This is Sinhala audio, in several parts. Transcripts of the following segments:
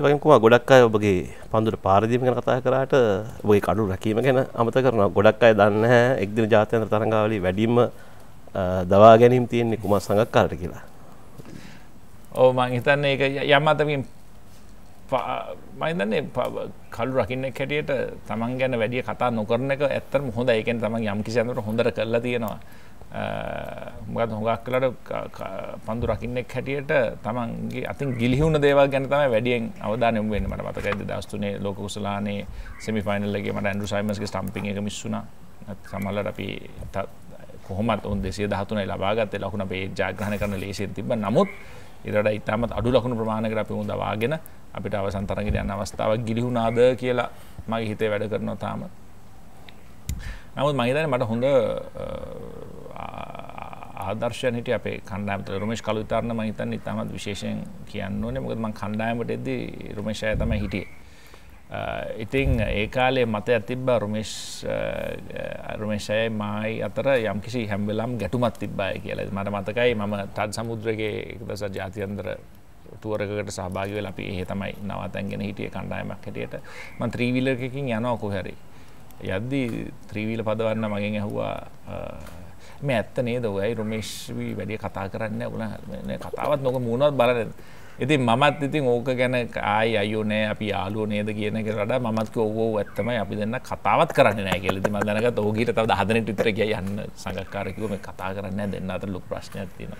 ඒවගේකුම ගොඩක් අය ඔබගේ පන්දුර පාරදීම ගැන කතා කරාට ඔබගේ කඩු රැකීම ගැන අමත කරන ගොඩක් අය දන්න එක්දින ජාතයන්ත්‍ර තරංගාවලි වැඩිම දවා ගැනීම් තියෙන්නේ කුමත් සඟක් කාට කියලා. ඕ මං හිතන්නේ එක යම් අතකින් මයිදන්නේ කලු රකින්න කැටියට තමන් ගැන වැඩිය කතා නොකරන එක ඇත්තරම හොඳ එකෙන් තමන් යම් කිසින්නට හොඳර කරලා තියෙනවා. මොකද හොඟක් කලට පන්දු රකින්නෙක් හැටියට තමන්ගේ අතින් ගිලිහුණ දේවල් ගැන තම වැඩියෙන් අවධානයම වෙන්න මට මතක ඇද දස්තුනේ ලෝක කුසලානේ සෙමිෆයිනල්ලගේ මට ඇන්ඩු සයිමස්ගේ ස්ටම්පිං එක මිස්සුන සමල්ලට අපි කොහොමත් ඔන් දෙසිය දහතුනයි ලබාගත්තේ ලකුණ අපේ ජාග්‍රහණ කරන ලේසියෙන් තිබ නමුත් ඉරට ඉතාමත් අඩු ලකුණු ප්‍රමාණකට අපි හොඳවාගෙන අපිට අවසන්තරගෙන යන්න අවස්ථාවක් ගිලිහුණාද කියලා මගේ හිතේ වැඩ කරනවා තාම. නමුත් මහිතන මට හොඳ ආදර්ශයන් හිට අපේ කණ්ඩාමත රමේශ් කළු තරන්න මහිතන් ඉතාමත් විශේෂයෙන් කියන්න ඕනේ. මොකද මං කණ්ඩායමට එද්දි රමේශය තම හිටියේ. ඉතිං ඒ කාලේ මත ඇතිබ්බ රමේශ් රමේශය මයි අතර යම්කිසි හැම්වෙලම් ගැටුමත් තිබ්බයි කියලා. මට මතකයි මම තත් සමුද්‍රගේ එකදස ජාතියන්දර තුවරකට සහභාග වෙල අපි ඒ තමයි නවතැන්ගෙන හිටිය කණ්ඩායමක් හැටියට. මන් ත්‍රීවිලරකින් යනවා කොහැරි යද්දී ත්‍රීවීල පදවන්න මගෙන් ඇහුවා මේ ඇත්ත නේද ඔයයි රොමේශ්වී වැඩිය කතා කරන්න උන කතාවත් නොක මුණුවත් බලන ඉතින් මමත් ඉතින් ඕක ගැන ආයි අයෝ නෑ අපි යාලුව නේද කියන කරට මමත්ක ඕෝ ඇත්තමයි අපි දෙන්න කතාවත් කරන්න නෑ කියලති මදනක ඕගීට තව හදනට විතර කිය යන්න සංගක්කාරකිවම කතා කරන්න දෙන්න අතර ලොක් ප්‍රශ්නයක් තියෙන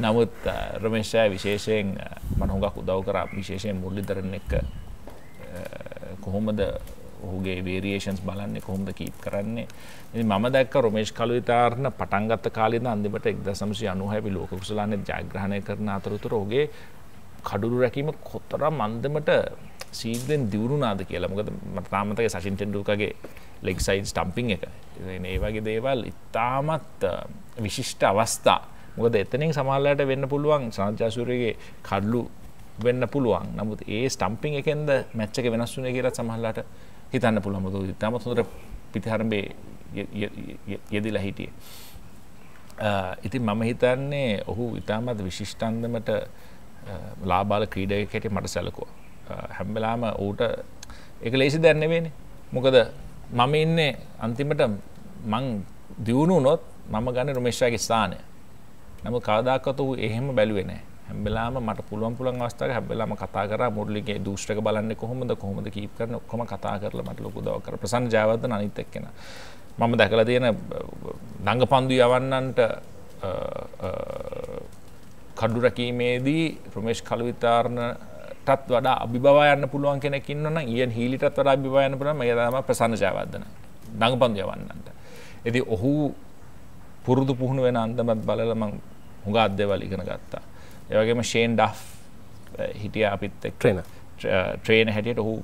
නමුත් රමේශය විශේෂයෙන් මනහොගක් උදව් කර. විශේෂයෙන් මුල්ලිතරන එක කොහොමද ඔහුගේ වේරියේෂන්ස් බලන්නේ කොහොමද කීප් කරන්නේ. මම දැක්ක රොමේෂ් කළු ඉතාරණ පටන්ගත්ත කාලෙද අන්දිමට එක්ද සමසි අනුහැවි ලෝක කුසලාන්නේ ජයග්‍රහණය කරන අතරතුර ඔගේ කඩුරු රැකීම කොත්තර මන්දමට සීදෙන් දියුණුනාද කියලා. මොකද මතාමතක සශින් ටෙන්ඩුකගේ ලෙක් සයිඩ් ස්ටම්පිං එක. ඒ වගේ දේවල් ඉතාමත් විශිෂ්ට අවස්ථා. මොකද එතනින් සමාල්ලයට වෙන්න පුළුවන් සංජාසුරගේ කඩලු වෙන්න පුළුවන් නමුත් ඒ ස්ටම්පිං එකෙන්ද මැච්චක වෙනස් වුනේ කියලත් සමහල්ලට හිතන්න පුළුවමතු ඉතාමත් හොඳට පිතිහරඹේ යෙදිලා හිටිය. ඉතින් මම හිතන්නේ ඔහු ඉතාමත් විශිෂ්ටන්දමට ලාබාල ක්‍රීඩයකට මට සැලකුව. හැම්බලාම ඌට එක ලේසි දැන්නවෙන. මොකද මම ඉන්නේ අන්තිමට මං දියුණු නොත් මම ගන්න රමේශ්ාගේ ස්ථානය. නම කාදාකත වූ එහෙම බැලුවෙනෑ හැබලාම මට පුළුවන් පුළන් අවස්ථාව හැබලාම කතා කර මුරලිගේ දෘෂ්ටක බලන්න කොහොමද කොහොමද කීප කරන කොම කතා කරල මට ලොකු දව කර ප්‍රසන් ජාවත අනිත් එක්කෙන මම දැකල තියෙන දඟ පන්දු යවන්නන්ට කඩු රැකීමේදී ප්‍රමේශ් කළුවිතාරණ ටත් වඩා අභිබවයන්න පුළුවන් කෙනෙකින්නන ඉයන් හිලිටත් වඩා අභිබයන්න පුළම යදම ප්‍රසන්න ජයවදන දඟ පන්දු යවන්නන්ට. ඇති ඔහු පුරුදු පුහුණු වෙන අන්දමත් බලලමං හුඟ අධ්‍යවල ඉගෙන ගත්තා. ඒවගේම ෂේන් ඩ් හිටිය අපිත් ට්‍රේන ට්‍රේන හැටියට ඔහු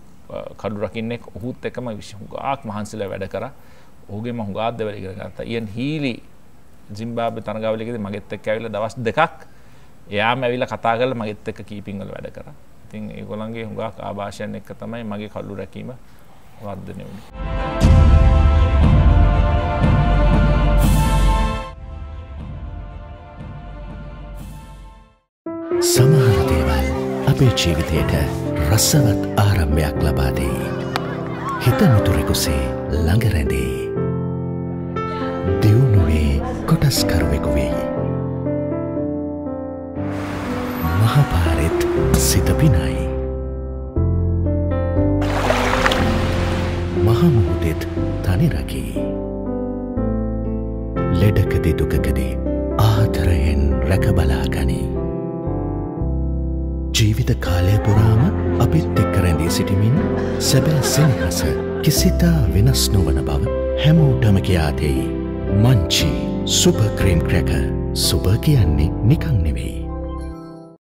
කඩු රකින්නෙක් ඔහුත් එකම විශහුගාක් මහන්සිල වැඩ කර. ඔහුගේ මහුගාද වැලිකර ගත්තා. ඉයන් හීලි ජිම්බාබ තනගවලිකෙද මගෙත් එක් ඇවිල දවස් දෙකක් එයා මැවිල කතා කල මගෙත් එක කීපිංගල වැඩ කර. ඉතින් ඒගොලන්ගේ හුඟක් ආභාෂයන් එක්ක තමයි මගේ කල්ලු රැකීම වර්ධනය වුණේ. අපේ ජීවිතයට රස්සවත් ආරම්භයක් ලබාදේ. හිත මිතුරෙකුසේ ළඟරැඳේ. දියුණුවේ කොටස්කරුවෙකු වෙයි. මහපාරෙත් සිත පිනයි. මහමුහුදෙත් තනිරකී. ලෙඩකදි දුකකදී ආදරයෙන් රැකබලාගනී. ජීවිත කාලය පුරාම අපිත් එක්ක රැඳී සිටිමින් සැබෑ සෙනහස කිසිතා වෙනස් නොවන බව හැමෝටම කියාදෙයි. මංචි සුප ක්‍රීම් ක්‍රැක සුබ කියන්නේ නිකං නෙවෙයි.